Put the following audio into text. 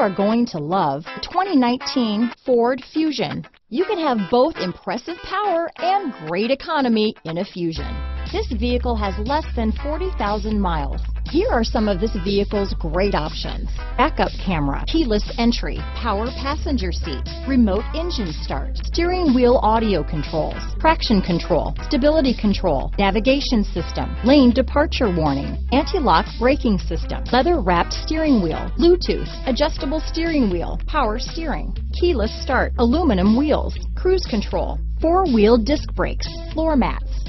are going to love the 2019 Ford Fusion. You can have both impressive power and great economy in a Fusion. This vehicle has less than 40,000 miles. Here are some of this vehicle's great options. Backup camera, keyless entry, power passenger seat, remote engine start, steering wheel audio controls, traction control, stability control, navigation system, lane departure warning, anti-lock braking system, leather wrapped steering wheel, Bluetooth, adjustable steering wheel, power steering, keyless start, aluminum wheels, cruise control, four-wheel disc brakes, floor mats.